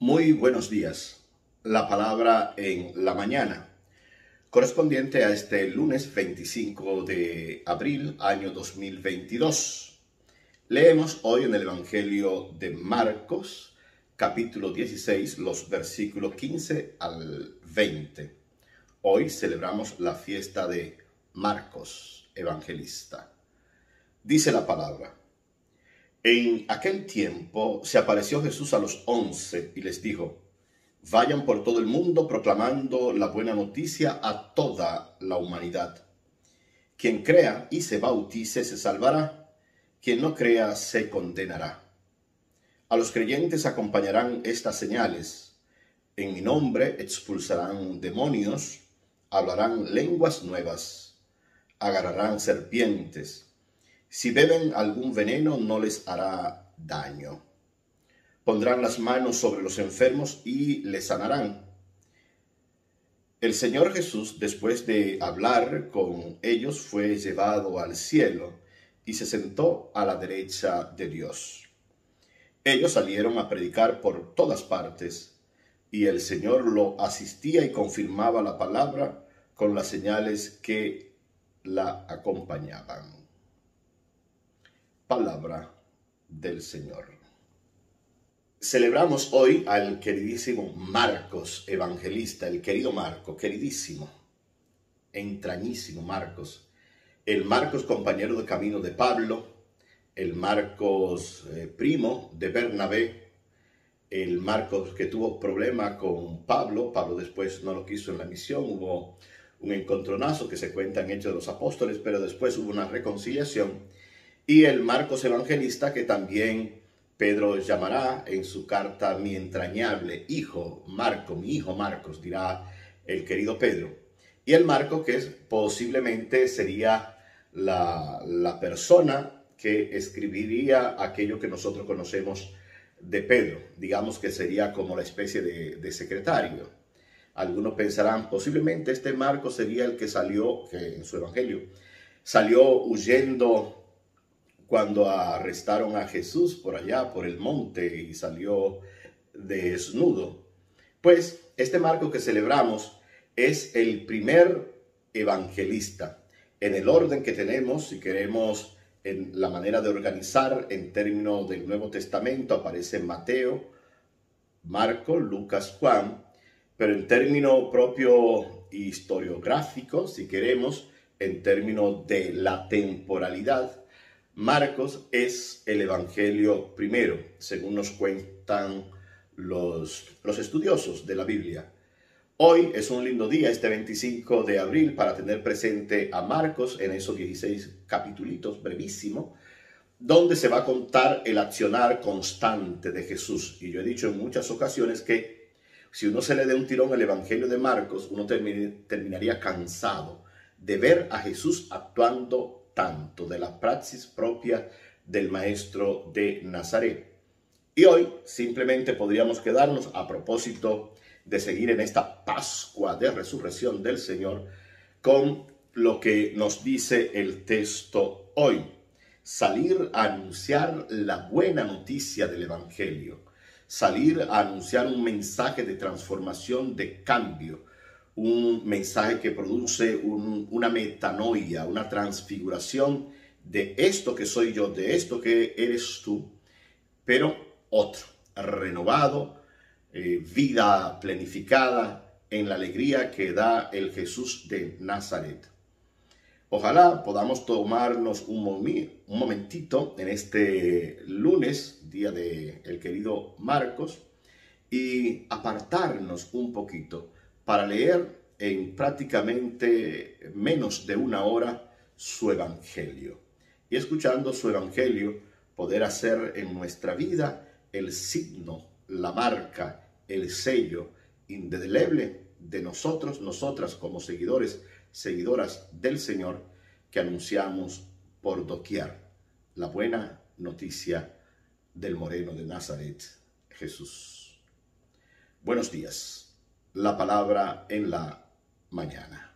Muy buenos días. La palabra en la mañana, correspondiente a este lunes 25 de abril, año 2022. Leemos hoy en el Evangelio de Marcos, capítulo 16, los versículos 15 al 20. Hoy celebramos la fiesta de Marcos, evangelista. Dice la palabra. En aquel tiempo se apareció Jesús a los once y les dijo, vayan por todo el mundo proclamando la buena noticia a toda la humanidad. Quien crea y se bautice se salvará, quien no crea se condenará. A los creyentes acompañarán estas señales. En mi nombre expulsarán demonios, hablarán lenguas nuevas, agarrarán serpientes si beben algún veneno no les hará daño. Pondrán las manos sobre los enfermos y les sanarán. El Señor Jesús, después de hablar con ellos, fue llevado al cielo y se sentó a la derecha de Dios. Ellos salieron a predicar por todas partes, y el Señor lo asistía y confirmaba la palabra con las señales que la acompañaban palabra del Señor. Celebramos hoy al queridísimo Marcos, evangelista, el querido Marcos, queridísimo, entrañísimo Marcos, el Marcos compañero de camino de Pablo, el Marcos eh, primo de Bernabé, el Marcos que tuvo problema con Pablo, Pablo después no lo quiso en la misión, hubo un encontronazo que se cuenta en Hechos de los Apóstoles, pero después hubo una reconciliación y el Marcos Evangelista, que también Pedro llamará en su carta mi entrañable hijo Marco, mi hijo Marcos, dirá el querido Pedro. Y el Marco, que es, posiblemente sería la, la persona que escribiría aquello que nosotros conocemos de Pedro. Digamos que sería como la especie de, de secretario. Algunos pensarán, posiblemente este Marco sería el que salió, que en su evangelio, salió huyendo cuando arrestaron a Jesús por allá, por el monte, y salió desnudo. Pues este marco que celebramos es el primer evangelista. En el orden que tenemos, si queremos, en la manera de organizar en términos del Nuevo Testamento, aparece Mateo, Marco, Lucas, Juan, pero en término propio historiográfico, si queremos, en términos de la temporalidad, Marcos es el Evangelio primero, según nos cuentan los, los estudiosos de la Biblia. Hoy es un lindo día, este 25 de abril, para tener presente a Marcos en esos 16 capítulos brevísimo, donde se va a contar el accionar constante de Jesús. Y yo he dicho en muchas ocasiones que si uno se le dé un tirón al Evangelio de Marcos, uno terminaría cansado de ver a Jesús actuando tanto de la praxis propia del maestro de Nazaret. Y hoy simplemente podríamos quedarnos a propósito de seguir en esta Pascua de Resurrección del Señor con lo que nos dice el texto hoy. Salir a anunciar la buena noticia del Evangelio. Salir a anunciar un mensaje de transformación, de cambio, un mensaje que produce una metanoia, una transfiguración de esto que soy yo, de esto que eres tú, pero otro, renovado, eh, vida planificada en la alegría que da el Jesús de Nazaret. Ojalá podamos tomarnos un, un momentito en este lunes, día del el querido Marcos, y apartarnos un poquito para leer en prácticamente menos de una hora su Evangelio. Y escuchando su Evangelio, poder hacer en nuestra vida el signo, la marca, el sello indeleble de nosotros, nosotras como seguidores, seguidoras del Señor, que anunciamos por doquier la buena noticia del Moreno de Nazaret, Jesús. Buenos días la palabra en la mañana.